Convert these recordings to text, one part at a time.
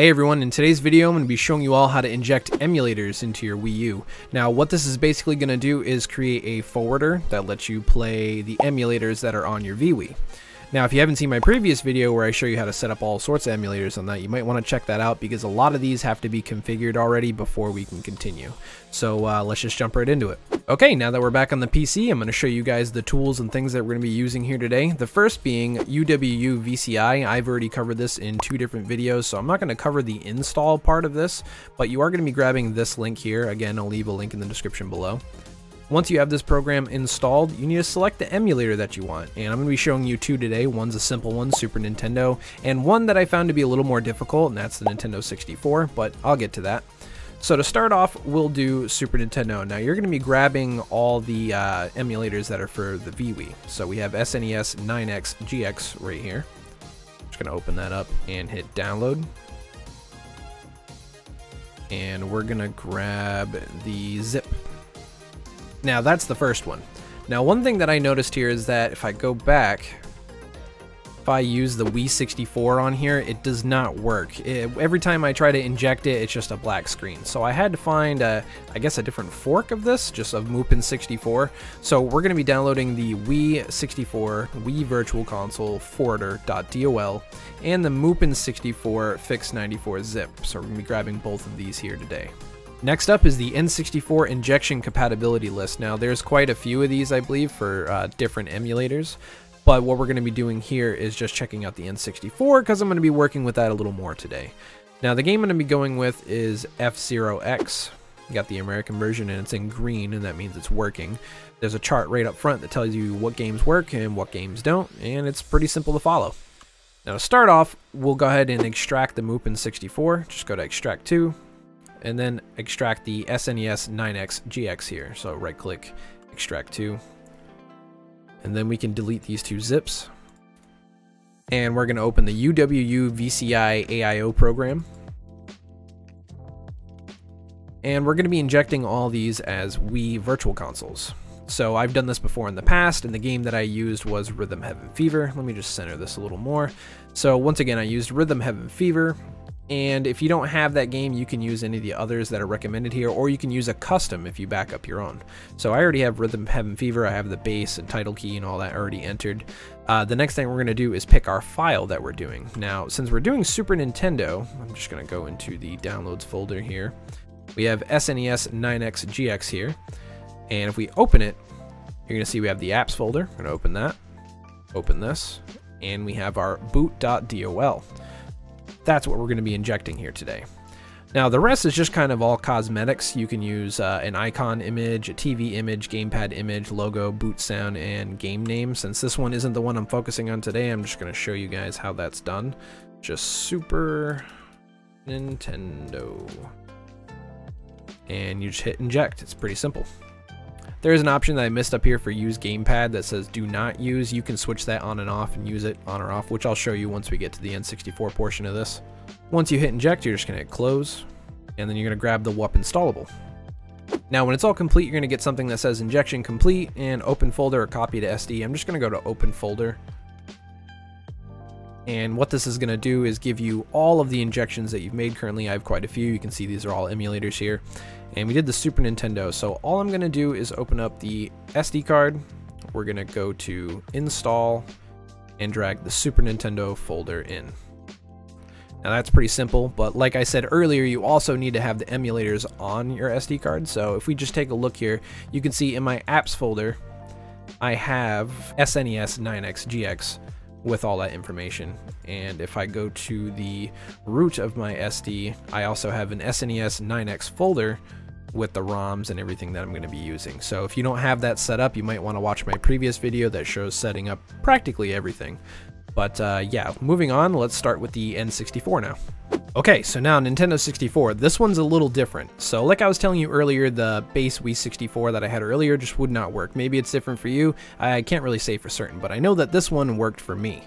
Hey everyone, in today's video I'm going to be showing you all how to inject emulators into your Wii U. Now what this is basically going to do is create a forwarder that lets you play the emulators that are on your VWii. Now, if you haven't seen my previous video where I show you how to set up all sorts of emulators on that, you might want to check that out because a lot of these have to be configured already before we can continue. So uh, let's just jump right into it. Okay, now that we're back on the PC, I'm going to show you guys the tools and things that we're going to be using here today. The first being UWU VCI. I've already covered this in two different videos, so I'm not going to cover the install part of this, but you are going to be grabbing this link here. Again, I'll leave a link in the description below. Once you have this program installed, you need to select the emulator that you want. And I'm going to be showing you two today. One's a simple one, Super Nintendo, and one that I found to be a little more difficult, and that's the Nintendo 64, but I'll get to that. So to start off, we'll do Super Nintendo. Now you're going to be grabbing all the uh, emulators that are for the VWii. So we have SNES 9X GX right here. Just going to open that up and hit download. And we're going to grab the zip now that's the first one. Now one thing that I noticed here is that if I go back, if I use the Wii 64 on here, it does not work. It, every time I try to inject it, it's just a black screen. So I had to find, a, I guess, a different fork of this, just of Mupen 64. So we're going to be downloading the Wii 64 Wii Virtual Console forwarder.dol and the Mupen 64 Fix94 zip. So we're going to be grabbing both of these here today. Next up is the N64 injection compatibility list. Now there's quite a few of these I believe for uh, different emulators, but what we're going to be doing here is just checking out the N64 because I'm going to be working with that a little more today. Now the game I'm going to be going with is F-Zero X. got the American version and it's in green and that means it's working. There's a chart right up front that tells you what games work and what games don't and it's pretty simple to follow. Now to start off, we'll go ahead and extract the Mupen 64. Just go to extract 2, and then extract the SNES 9X GX here. So right click, extract to, and then we can delete these two zips. And we're gonna open the UWU VCI AIO program. And we're gonna be injecting all these as Wii Virtual Consoles. So I've done this before in the past, and the game that I used was Rhythm Heaven Fever. Let me just center this a little more. So once again, I used Rhythm Heaven Fever, and if you don't have that game, you can use any of the others that are recommended here, or you can use a custom if you back up your own. So I already have Rhythm Heaven Fever, I have the base and title key and all that already entered. Uh, the next thing we're going to do is pick our file that we're doing. Now, since we're doing Super Nintendo, I'm just going to go into the downloads folder here. We have SNES 9X GX here, and if we open it, you're going to see we have the apps folder. We're going to open that, open this, and we have our boot.dol. That's what we're going to be injecting here today. Now the rest is just kind of all cosmetics. You can use uh, an icon image, a TV image, gamepad image, logo, boot sound, and game name. Since this one isn't the one I'm focusing on today, I'm just going to show you guys how that's done. Just Super Nintendo. And you just hit inject. It's pretty simple. There is an option that I missed up here for use gamepad that says do not use. You can switch that on and off and use it on or off, which I'll show you once we get to the N64 portion of this. Once you hit inject, you're just to hit close, and then you're to grab the WUP installable. Now when it's all complete, you're to get something that says injection complete and open folder or copy to SD. I'm just to go to open folder. And what this is going to do is give you all of the injections that you've made currently. I have quite a few. You can see these are all emulators here. And we did the Super Nintendo. So all I'm going to do is open up the SD card. We're going to go to install and drag the Super Nintendo folder in. Now that's pretty simple, but like I said earlier, you also need to have the emulators on your SD card. So if we just take a look here, you can see in my apps folder, I have SNES 9X GX with all that information. And if I go to the root of my SD, I also have an SNES 9X folder with the ROMs and everything that I'm going to be using. So if you don't have that set up, you might want to watch my previous video that shows setting up practically everything. But uh, yeah, moving on, let's start with the N64 now. Okay, so now Nintendo 64. This one's a little different. So like I was telling you earlier, the base Wii 64 that I had earlier just would not work. Maybe it's different for you. I can't really say for certain, but I know that this one worked for me.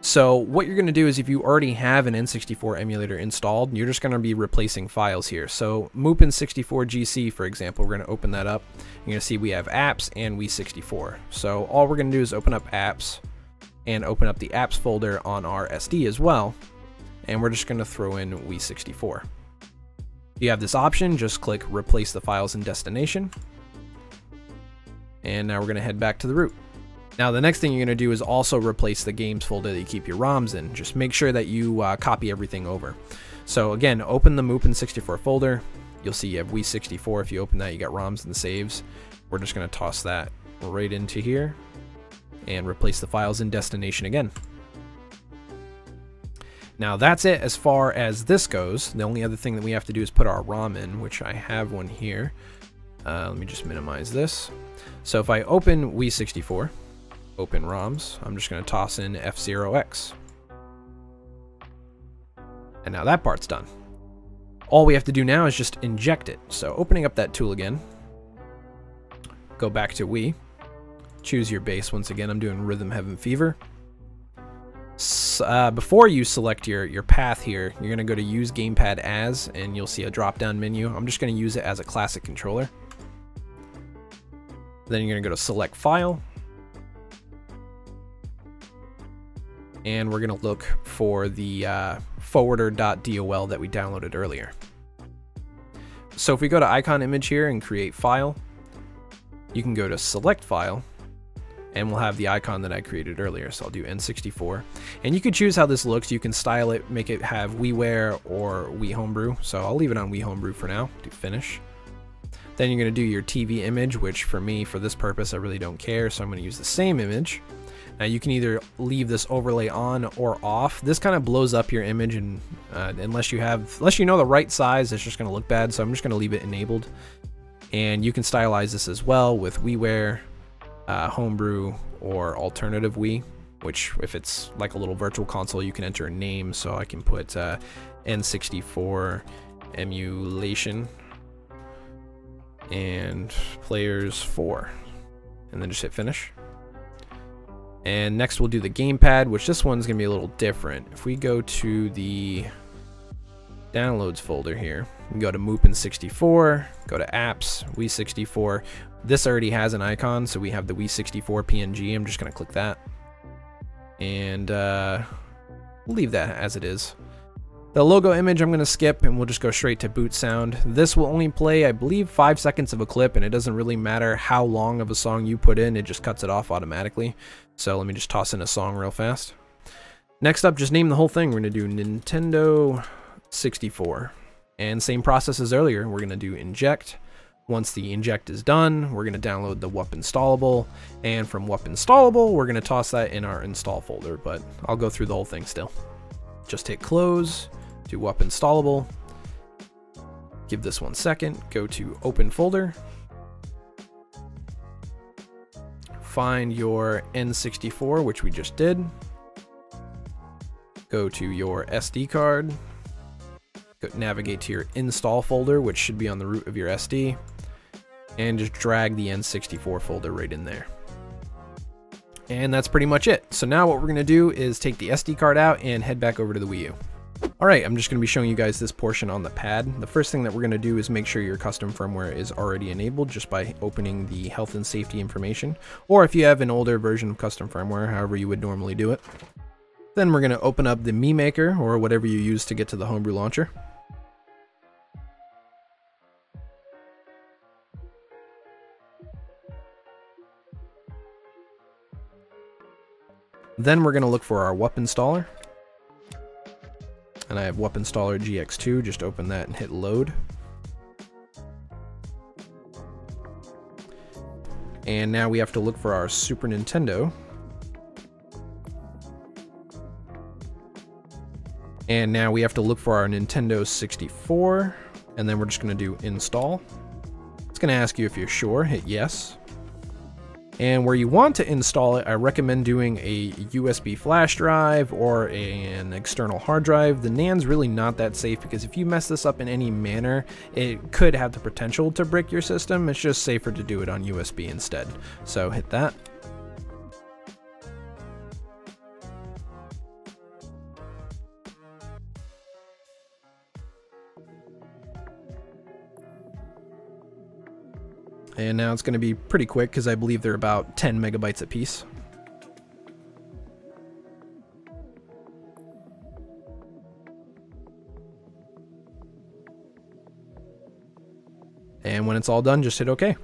So what you're going to do is if you already have an N64 emulator installed, you're just going to be replacing files here. So Mupen 64 GC, for example, we're going to open that up. You're going to see we have apps and Wii 64. So all we're going to do is open up apps and open up the apps folder on our SD as well. And we're just going to throw in Wii64. You have this option, just click replace the files in destination. And now we're going to head back to the root. Now the next thing you're going to do is also replace the games folder that you keep your ROMs in. Just make sure that you uh, copy everything over. So again, open the Mupen64 folder. You'll see you have Wii64. If you open that, you got ROMs and saves. We're just going to toss that right into here and replace the files in destination again. Now that's it as far as this goes. The only other thing that we have to do is put our ROM in, which I have one here. Uh, let me just minimize this. So if I open Wii64, open ROMs, I'm just going to toss in F0X. And now that part's done. All we have to do now is just inject it. So opening up that tool again, go back to Wii, choose your base. Once again, I'm doing Rhythm Heaven Fever uh, before you select your, your path here, you're going to go to use gamepad as, and you'll see a drop down menu. I'm just going to use it as a classic controller. Then you're going to go to select file. And we're going to look for the uh, forwarder.dol that we downloaded earlier. So if we go to icon image here and create file, you can go to select file and we'll have the icon that I created earlier. So I'll do N64. And you can choose how this looks. You can style it, make it have WiiWare or Wii Homebrew. So I'll leave it on Wii Homebrew for now, do finish. Then you're going to do your TV image, which for me, for this purpose, I really don't care. So I'm going to use the same image. Now you can either leave this overlay on or off. This kind of blows up your image and uh, unless you have, unless you know the right size, it's just going to look bad. So I'm just going to leave it enabled. And you can stylize this as well with WiiWare, uh, homebrew or alternative Wii, which if it's like a little virtual console, you can enter a name. So I can put uh, N64 emulation and players 4 and then just hit finish. And next we'll do the gamepad, which this one's to be a little different. If we go to the downloads folder here, we go to Mupen64, go to apps, Wii64. This already has an icon, so we have the Wii64 PNG. I'm just going to click that. And uh, leave that as it is. The logo image I'm going to skip and we'll just go straight to boot sound. This will only play, I believe, 5 seconds of a clip and it doesn't really matter how long of a song you put in, it just cuts it off automatically. So let me just toss in a song real fast. Next up, just name the whole thing. We're going to do Nintendo 64. And same process as earlier, we're going to do inject. Once the inject is done, we're going to download the WUP installable, and from WUP installable, we're going to toss that in our install folder, but I'll go through the whole thing still. Just hit close, do WUP installable, give this one second, go to open folder, find your N64, which we just did, go to your SD card, navigate to your install folder, which should be on the root of your SD, and just drag the N64 folder right in there. And that's pretty much it. So now what we're going to do is take the SD card out and head back over to the Wii U. Alright, I'm just going to be showing you guys this portion on the pad. The first thing that we're going to do is make sure your custom firmware is already enabled just by opening the health and safety information, or if you have an older version of custom firmware, however you would normally do it. Then we're going to open up the Mii Maker, or whatever you use to get to the Homebrew launcher. Then we're going to look for our WUP installer. And I have WUP installer GX2, just open that and hit load. And now we have to look for our Super Nintendo. And now we have to look for our Nintendo 64. And then we're just going to do install. It's going to ask you if you're sure, hit yes. And where you want to install it, I recommend doing a USB flash drive or an external hard drive. The NAND's really not that safe because if you mess this up in any manner, it could have the potential to brick your system. It's just safer to do it on USB instead. So hit that. And now it's going to be pretty quick because I believe they're about 10 megabytes a piece. And when it's all done, just hit OK.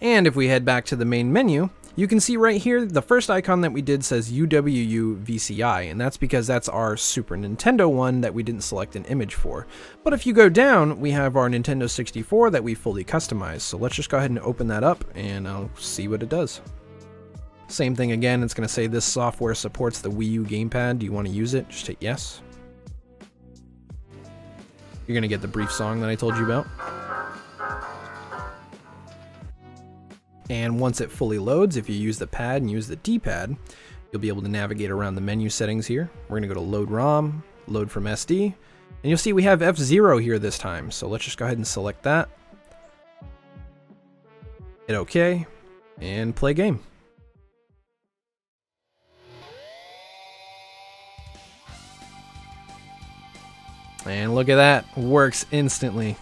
And if we head back to the main menu, you can see right here, the first icon that we did says UWU VCI, and that's because that's our Super Nintendo one that we didn't select an image for. But if you go down, we have our Nintendo 64 that we fully customized. So let's just go ahead and open that up, and I'll see what it does. Same thing again, it's going to say this software supports the Wii U gamepad. Do you want to use it? Just hit yes. You're going to get the brief song that I told you about. And once it fully loads, if you use the pad and use the D-pad, you'll be able to navigate around the menu settings here. We're to go to load ROM, load from SD, and you'll see we have F0 here this time. So let's just go ahead and select that. Hit OK, and play game. And look at that, works instantly.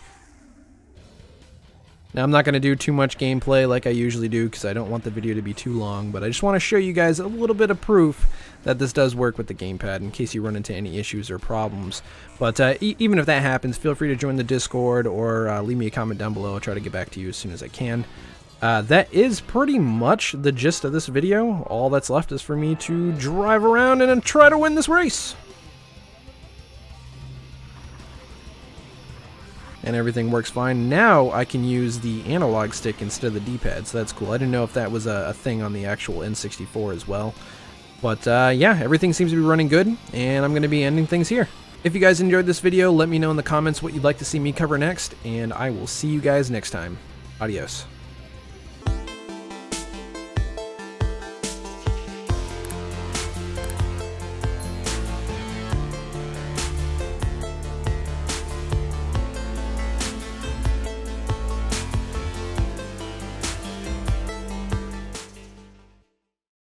Now I'm not going to do too much gameplay like I usually do because I don't want the video to be too long, but I just want to show you guys a little bit of proof that this does work with the gamepad in case you run into any issues or problems. But uh, e even if that happens, feel free to join the Discord or uh, leave me a comment down below. I'll try to get back to you as soon as I can. Uh, that is pretty much the gist of this video. All that's left is for me to drive around and try to win this race. And everything works fine. Now I can use the analog stick instead of the D-pad, so that's cool. I didn't know if that was a, a thing on the actual N64 as well. But uh, yeah, everything seems to be running good, and I'm going to be ending things here. If you guys enjoyed this video, let me know in the comments what you'd like to see me cover next, and I will see you guys next time. Adios.